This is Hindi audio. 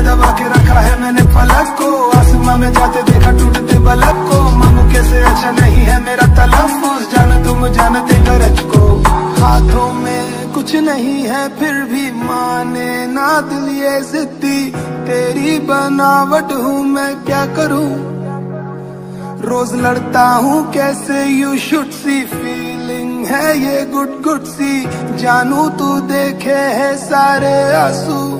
में दबा के रखा है मैंने पलक को। आसमां में जाते देखा टूटते बलक को। मामू कैसे अच्छा नहीं है मेरा तलफुज। जान तुम जानते गरज को। हाथों में कुछ नहीं है, फिर भी माने ना दिल ये जिद्दी। तेरी बनावट हूँ मैं, क्या करूँ? रोज लड़ता हूँ, कैसे यू शुड सी फीलिंग है ये गुट गुट सी। जानू तू देखे है सारे आँसू।